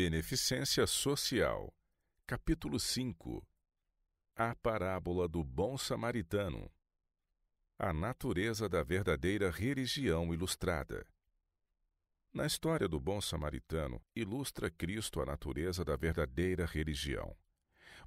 Beneficência Social, capítulo 5 A parábola do bom samaritano. A natureza da verdadeira religião ilustrada. Na história do bom samaritano, ilustra Cristo a natureza da verdadeira religião.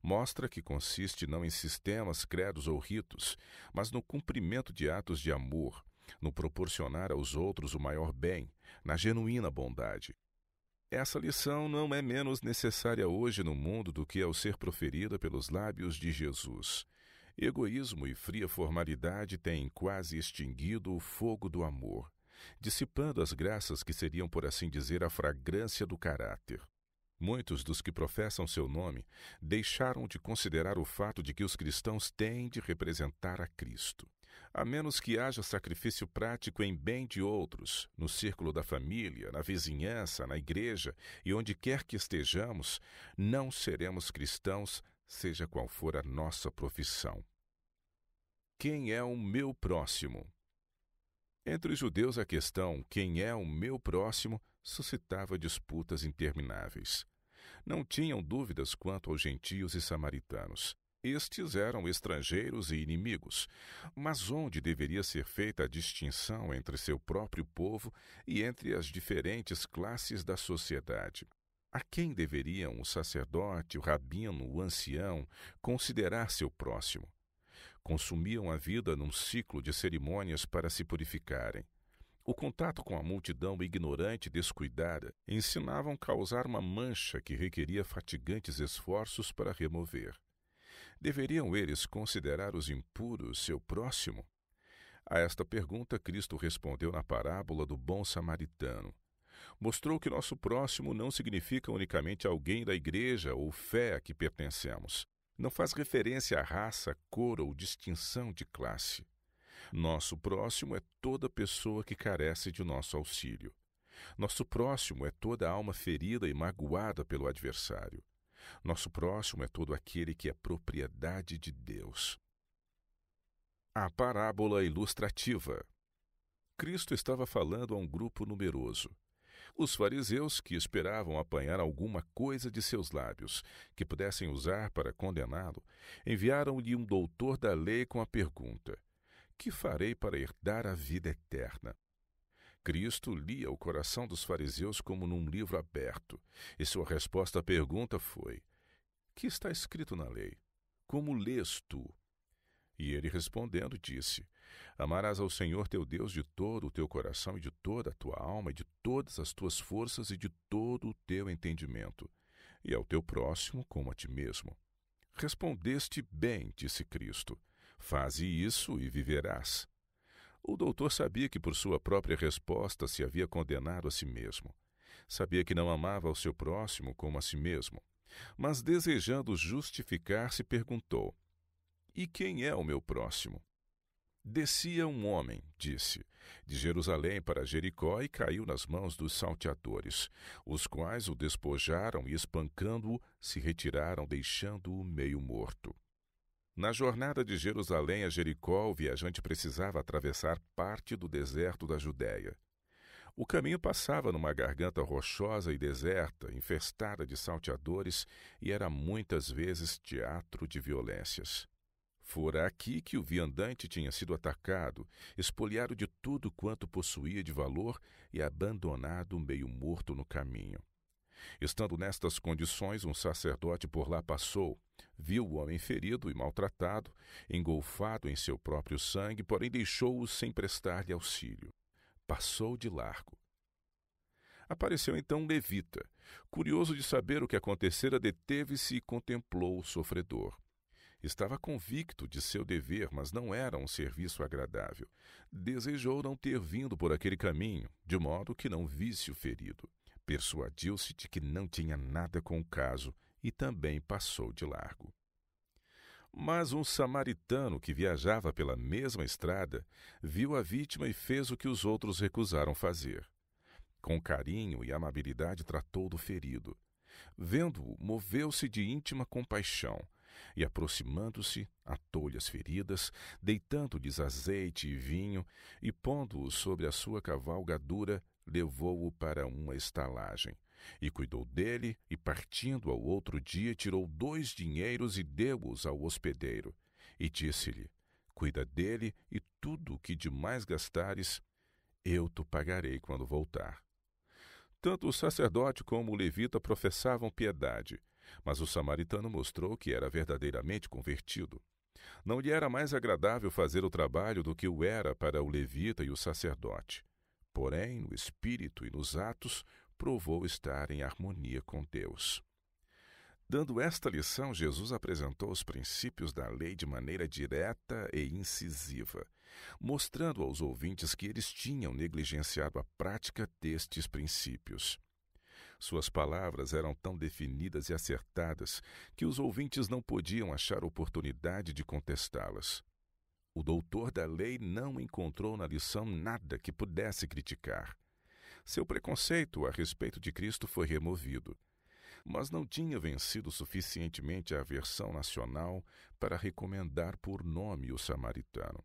Mostra que consiste não em sistemas, credos ou ritos, mas no cumprimento de atos de amor, no proporcionar aos outros o maior bem, na genuína bondade. Essa lição não é menos necessária hoje no mundo do que ao ser proferida pelos lábios de Jesus. Egoísmo e fria formalidade têm quase extinguido o fogo do amor, dissipando as graças que seriam, por assim dizer, a fragrância do caráter. Muitos dos que professam seu nome deixaram de considerar o fato de que os cristãos têm de representar a Cristo. A menos que haja sacrifício prático em bem de outros, no círculo da família, na vizinhança, na igreja e onde quer que estejamos, não seremos cristãos, seja qual for a nossa profissão. Quem é o meu próximo? Entre os judeus, a questão quem é o meu próximo suscitava disputas intermináveis. Não tinham dúvidas quanto aos gentios e samaritanos. Estes eram estrangeiros e inimigos. Mas onde deveria ser feita a distinção entre seu próprio povo e entre as diferentes classes da sociedade? A quem deveriam o sacerdote, o rabino, o ancião considerar seu próximo? Consumiam a vida num ciclo de cerimônias para se purificarem. O contato com a multidão ignorante e descuidada ensinavam causar uma mancha que requeria fatigantes esforços para remover. Deveriam eles considerar os impuros seu próximo? A esta pergunta, Cristo respondeu na parábola do bom samaritano. Mostrou que nosso próximo não significa unicamente alguém da igreja ou fé a que pertencemos. Não faz referência à raça, cor ou distinção de classe. Nosso próximo é toda pessoa que carece de nosso auxílio. Nosso próximo é toda alma ferida e magoada pelo adversário. Nosso próximo é todo aquele que é propriedade de Deus. A parábola ilustrativa. Cristo estava falando a um grupo numeroso. Os fariseus, que esperavam apanhar alguma coisa de seus lábios que pudessem usar para condená-lo, enviaram-lhe um doutor da lei com a pergunta: Que farei para herdar a vida eterna? Cristo lia o coração dos fariseus como num livro aberto, e sua resposta à pergunta foi: Que está escrito na lei? Como lês tu? E ele respondendo disse: Amarás ao Senhor teu Deus de todo o teu coração e de toda a tua alma e de todas as tuas forças e de todo o teu entendimento, e ao teu próximo como a ti mesmo. Respondeste bem, disse Cristo. Faze isso e viverás. O doutor sabia que por sua própria resposta se havia condenado a si mesmo. Sabia que não amava ao seu próximo como a si mesmo. Mas, desejando justificar-se, perguntou: E quem é o meu próximo? Descia um homem, disse, de Jerusalém para Jericó e caiu nas mãos dos salteadores, os quais o despojaram e, espancando-o, se retiraram, deixando-o meio morto. Na jornada de Jerusalém a Jericó, o viajante precisava atravessar parte do deserto da Judéia. O caminho passava numa garganta rochosa e deserta, infestada de salteadores, e era muitas vezes teatro de violências. Fora aqui que o viandante tinha sido atacado, espoliado de tudo quanto possuía de valor e abandonado meio morto no caminho. Estando nestas condições, um sacerdote por lá passou, viu o homem ferido e maltratado, engolfado em seu próprio sangue, porém deixou-o sem prestar-lhe auxílio. Passou de largo. Apareceu então um levita. Curioso de saber o que acontecera, deteve-se e contemplou o sofredor. Estava convicto de seu dever, mas não era um serviço agradável. Desejou não ter vindo por aquele caminho, de modo que não visse o ferido. Persuadiu-se de que não tinha nada com o caso e também passou de largo. Mas um samaritano que viajava pela mesma estrada viu a vítima e fez o que os outros recusaram fazer. Com carinho e amabilidade tratou do ferido. Vendo-o, moveu-se de íntima compaixão e, aproximando-se, atou-lhe as feridas, deitando-lhes azeite e vinho e, pondo-o sobre a sua cavalgadura, levou-o para uma estalagem, E cuidou dele, e partindo ao outro dia, tirou dois dinheiros e deu-os ao hospedeiro. E disse-lhe: Cuida dele, e tudo o que demais gastares, eu te pagarei quando voltar. Tanto o sacerdote como o levita professavam piedade, mas o samaritano mostrou que era verdadeiramente convertido. Não lhe era mais agradável fazer o trabalho do que o era para o levita e o sacerdote. Porém, no espírito e nos atos, provou estar em harmonia com Deus. Dando esta lição, Jesus apresentou os princípios da lei de maneira direta e incisiva, mostrando aos ouvintes que eles tinham negligenciado a prática destes princípios. Suas palavras eram tão definidas e acertadas que os ouvintes não podiam achar oportunidade de contestá-las. O doutor da lei não encontrou na lição nada que pudesse criticar. Seu preconceito a respeito de Cristo foi removido mas não tinha vencido suficientemente a aversão nacional para recomendar por nome o samaritano.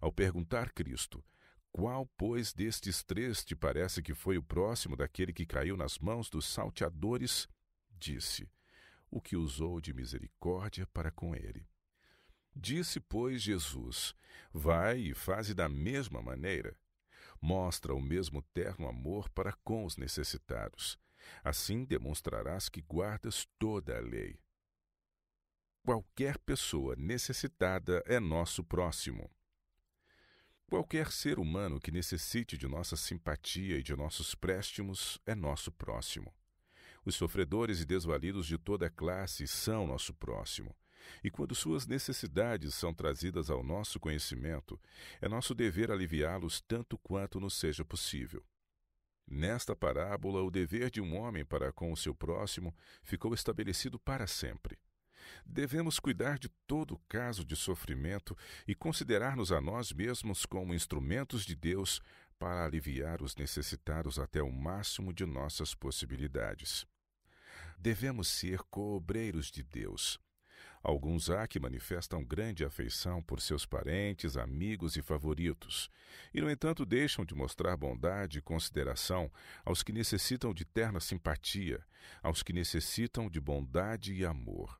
Ao perguntar Cristo, qual, pois, destes três te parece que foi o próximo daquele que caiu nas mãos dos salteadores? Disse: O que usou de misericórdia para com ele. Disse, pois, Jesus: Vai e faze da mesma maneira. Mostra o mesmo terno amor para com os necessitados. Assim demonstrarás que guardas toda a lei. Qualquer pessoa necessitada é nosso próximo. Qualquer ser humano que necessite de nossa simpatia e de nossos préstimos é nosso próximo. Os sofredores e desvalidos de toda classe são nosso próximo. E quando suas necessidades são trazidas ao nosso conhecimento, é nosso dever aliviá-los tanto quanto nos seja possível. Nesta parábola, o dever de um homem para com o seu próximo ficou estabelecido para sempre. Devemos cuidar de todo caso de sofrimento e considerar-nos a nós mesmos como instrumentos de Deus para aliviar os necessitados até o máximo de nossas possibilidades. Devemos ser coobreiros de Deus Alguns há que manifestam grande afeição por seus parentes, amigos e favoritos, e, no entanto, deixam de mostrar bondade e consideração aos que necessitam de terna simpatia, aos que necessitam de bondade e amor.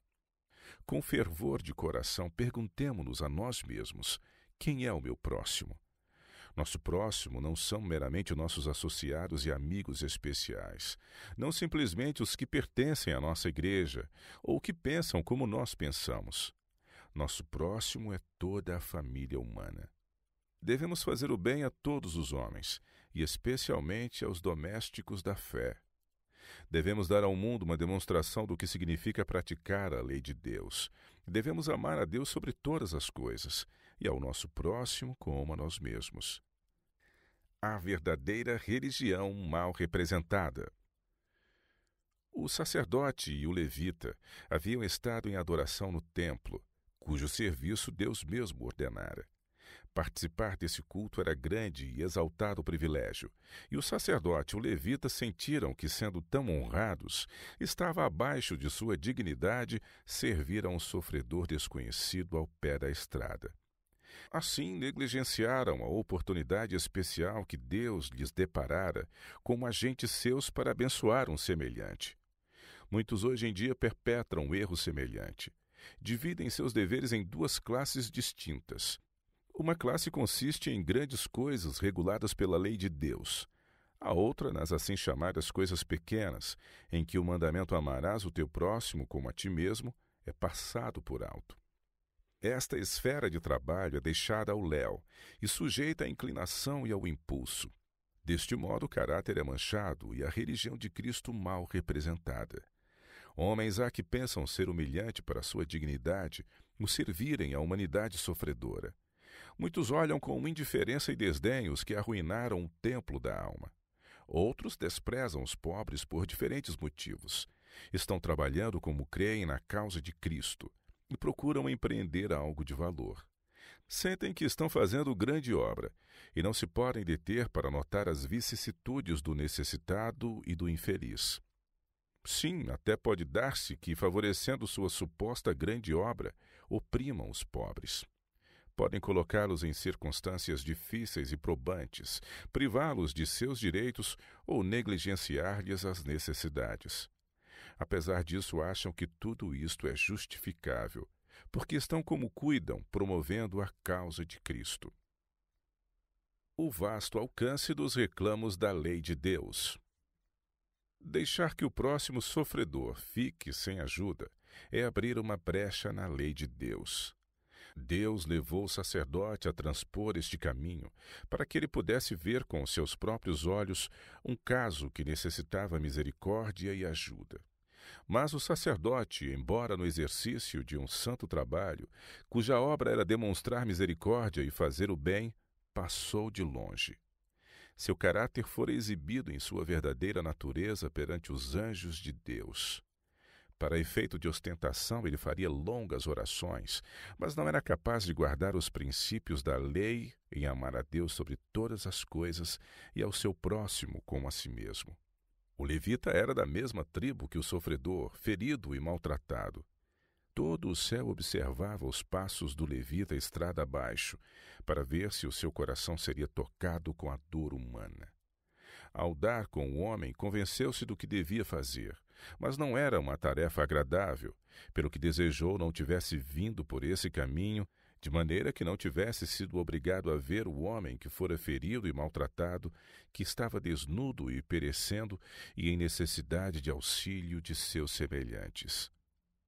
Com fervor de coração, perguntemo-nos a nós mesmos: quem é o meu próximo? Nosso próximo não são meramente nossos associados e amigos especiais, não simplesmente os que pertencem à nossa igreja ou que pensam como nós pensamos. Nosso próximo é toda a família humana. Devemos fazer o bem a todos os homens, e especialmente aos domésticos da fé. Devemos dar ao mundo uma demonstração do que significa praticar a lei de Deus. Devemos amar a Deus sobre todas as coisas e ao nosso próximo como a nós mesmos a verdadeira religião mal representada. O sacerdote e o levita haviam estado em adoração no templo, cujo serviço Deus mesmo ordenara. Participar desse culto era grande e exaltado privilégio, e o sacerdote e o levita sentiram que, sendo tão honrados, estava abaixo de sua dignidade servir a um sofredor desconhecido ao pé da estrada. Assim, negligenciaram a oportunidade especial que Deus lhes deparara como agentes seus para abençoar um semelhante. Muitos hoje em dia perpetram um erro semelhante. Dividem seus deveres em duas classes distintas. Uma classe consiste em grandes coisas reguladas pela lei de Deus. A outra nas assim chamadas coisas pequenas, em que o mandamento amarás o teu próximo como a ti mesmo é passado por alto. Esta esfera de trabalho é deixada ao léu e sujeita à inclinação e ao impulso. Deste modo, o caráter é manchado e a religião de Cristo mal representada. Homens há que pensam ser humilhante para sua dignidade o servirem à humanidade sofredora. Muitos olham com indiferença e desdém os que arruinaram o templo da alma. Outros desprezam os pobres por diferentes motivos. Estão trabalhando como creem na causa de Cristo e procuram empreender algo de valor. Sentem que estão fazendo grande obra e não se podem deter para notar as vicissitudes do necessitado e do infeliz. Sim, até pode dar-se que, favorecendo sua suposta grande obra, oprimam os pobres. podem colocá-los em circunstâncias difíceis e probantes, privá-los de seus direitos ou negligenciar-lhes as necessidades. Apesar disso, acham que tudo isto é justificável, porque estão como cuidam, promovendo a causa de Cristo. O vasto alcance dos reclamos da lei de Deus. Deixar que o próximo sofredor fique sem ajuda é abrir uma brecha na lei de Deus. Deus levou o sacerdote a transpor este caminho para que ele pudesse ver com seus próprios olhos um caso que necessitava misericórdia e ajuda. Mas o sacerdote, embora no exercício de um santo trabalho, cuja obra era demonstrar misericórdia e fazer o bem, passou de longe. Seu caráter fora exibido em sua verdadeira natureza perante os anjos de Deus. Para efeito de ostentação, ele faria longas orações, mas não era capaz de guardar os princípios da lei em amar a Deus sobre todas as coisas e ao seu próximo como a si mesmo. O levita era da mesma tribo que o sofredor, ferido e maltratado. Todo o céu observava os passos do levita estrada abaixo, para ver se o seu coração seria tocado com a dor humana. Ao dar com o homem, convenceu-se do que devia fazer, mas não era uma tarefa agradável, pelo que desejou não tivesse vindo por esse caminho de maneira que não tivesse sido obrigado a ver o homem que fora ferido e maltratado, que estava desnudo e perecendo e em necessidade de auxílio de seus semelhantes.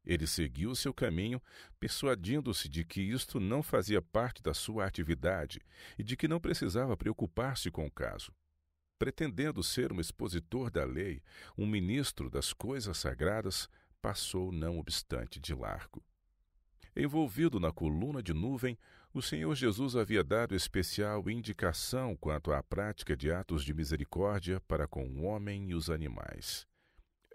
Ele seguiu seu caminho, persuadindo-se de que isto não fazia parte da sua atividade e de que não precisava preocupar-se com o caso. Pretendendo ser um expositor da lei, um ministro das coisas sagradas, passou não obstante de largo. Envolvido na coluna de nuvem, o Senhor Jesus havia dado especial indicação quanto à prática de atos de misericórdia para com o homem e os animais.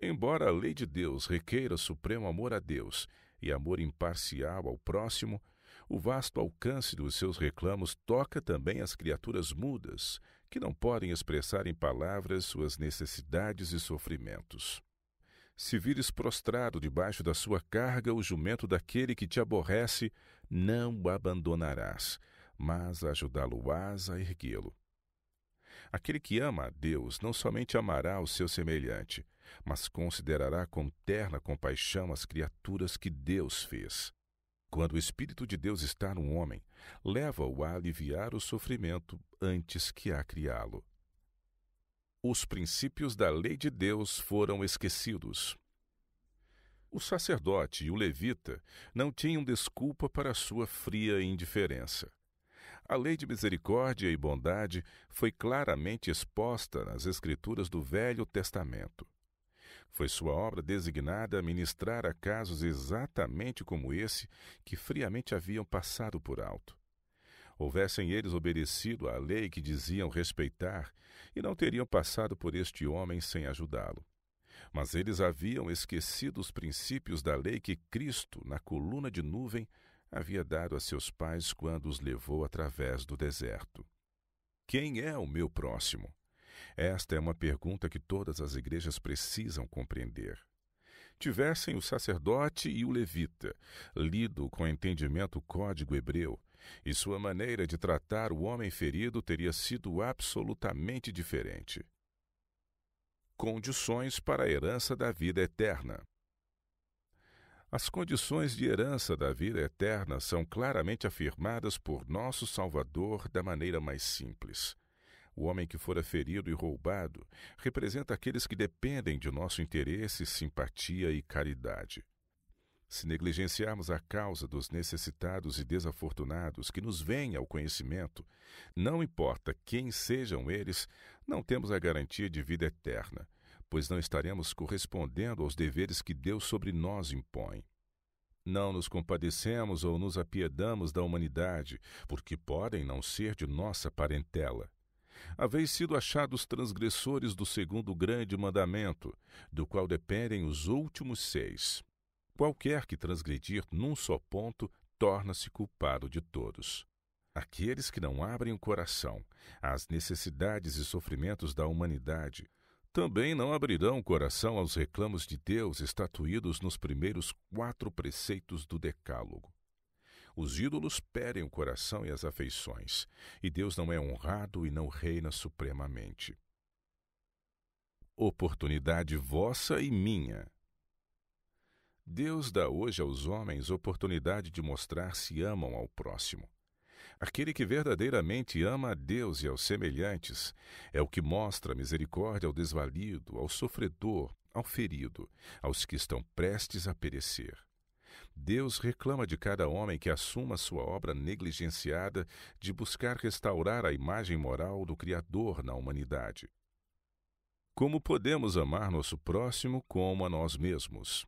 Embora a lei de Deus requeira supremo amor a Deus e amor imparcial ao próximo, o vasto alcance dos seus reclamos toca também as criaturas mudas, que não podem expressar em palavras suas necessidades e sofrimentos. Se vires prostrado debaixo da sua carga o jumento daquele que te aborrece, não o abandonarás, mas ajudá-lo-ás a erguê-lo. Aquele que ama a Deus não somente amará o seu semelhante, mas considerará com terna compaixão as criaturas que Deus fez. Quando o Espírito de Deus está no homem, leva-o a aliviar o sofrimento antes que a criá-lo os princípios da lei de Deus foram esquecidos. O sacerdote e o levita não tinham desculpa para sua fria indiferença. A lei de misericórdia e bondade foi claramente exposta nas Escrituras do Velho Testamento. Foi sua obra designada a ministrar a casos exatamente como esse que friamente haviam passado por alto houvessem eles obedecido à lei que diziam respeitar, e não teriam passado por este homem sem ajudá-lo. Mas eles haviam esquecido os princípios da lei que Cristo, na coluna de nuvem, havia dado a seus pais quando os levou através do deserto. Quem é o meu próximo? Esta é uma pergunta que todas as igrejas precisam compreender. Tivessem o sacerdote e o levita lido com entendimento o código hebreu, e sua maneira de tratar o homem ferido teria sido absolutamente diferente. Condições para a herança da vida eterna. As condições de herança da vida eterna são claramente afirmadas por nosso Salvador da maneira mais simples. O homem que fora ferido e roubado representa aqueles que dependem de nosso interesse, simpatia e caridade. Se negligenciarmos a causa dos necessitados e desafortunados que nos vêm ao conhecimento, não importa quem sejam eles, não temos a garantia de vida eterna, pois não estaremos correspondendo aos deveres que Deus sobre nós impõe. Não nos compadecemos ou nos apiedamos da humanidade, porque podem não ser de nossa parentela. Haveis sido achados transgressores do segundo grande mandamento, do qual dependem os últimos seis. Qualquer que transgredir num só ponto torna-se culpado de todos. Aqueles que não abrem o coração às necessidades e sofrimentos da humanidade também não abrirão o coração aos reclamos de Deus estatuídos nos primeiros quatro preceitos do Decálogo. Os ídolos perem o coração e as afeições, e Deus não é honrado e não reina supremamente. Oportunidade vossa e minha. Deus dá hoje aos homens oportunidade de mostrar se amam ao próximo. Aquele que verdadeiramente ama a Deus e aos semelhantes é o que mostra misericórdia ao desvalido, ao sofredor, ao ferido, aos que estão prestes a perecer. Deus reclama de cada homem que assuma sua obra negligenciada de buscar restaurar a imagem moral do Criador na humanidade. Como podemos amar nosso próximo como a nós mesmos?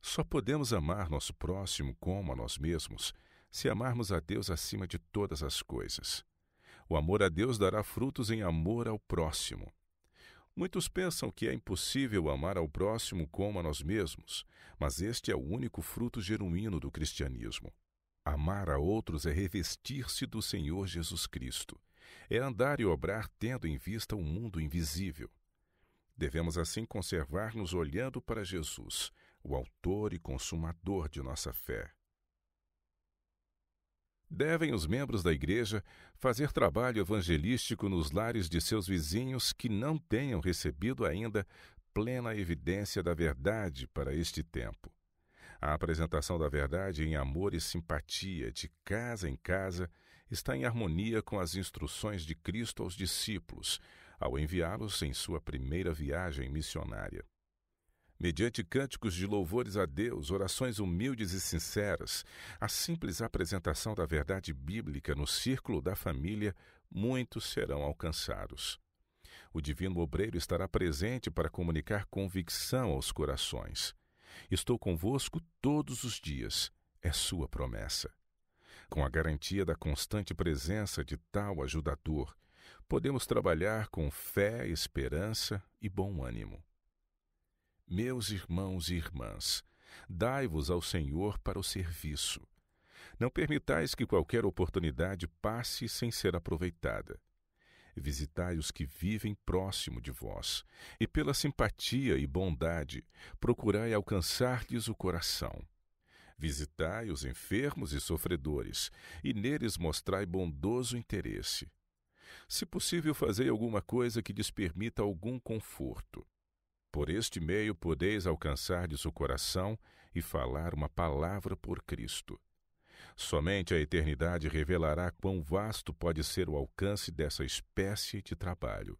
Só podemos amar nosso próximo como a nós mesmos se amarmos a Deus acima de todas as coisas. O amor a Deus dará frutos em amor ao próximo. Muitos pensam que é impossível amar ao próximo como a nós mesmos, mas este é o único fruto genuíno do cristianismo. Amar a outros é revestir-se do Senhor Jesus Cristo. É andar e obrar tendo em vista o um mundo invisível. Devemos assim conservar-nos olhando para Jesus, o Autor e Consumador de nossa fé. Devem os membros da Igreja fazer trabalho evangelístico nos lares de seus vizinhos que não tenham recebido ainda plena evidência da verdade para este tempo. A apresentação da verdade em amor e simpatia, de casa em casa, está em harmonia com as instruções de Cristo aos discípulos, ao enviá-los em sua primeira viagem missionária mediante cânticos de louvores a Deus, orações humildes e sinceras, a simples apresentação da verdade bíblica no círculo da família, muitos serão alcançados. O divino obreiro estará presente para comunicar convicção aos corações. Estou convosco todos os dias, é sua promessa. Com a garantia da constante presença de tal ajudador, podemos trabalhar com fé, esperança e bom ânimo. Meus irmãos e irmãs, dai-vos ao Senhor para o serviço. Não permitais que qualquer oportunidade passe sem ser aproveitada. Visitai os que vivem próximo de vós, e pela simpatia e bondade procurai alcançar-lhes o coração. Visitai os enfermos e sofredores, e neles mostrai bondoso interesse. Se possível, fazei alguma coisa que lhes permita algum conforto por este meio podeis alcançar-lhes o coração e falar uma palavra por Cristo. Somente a eternidade revelará quão vasto pode ser o alcance dessa espécie de trabalho.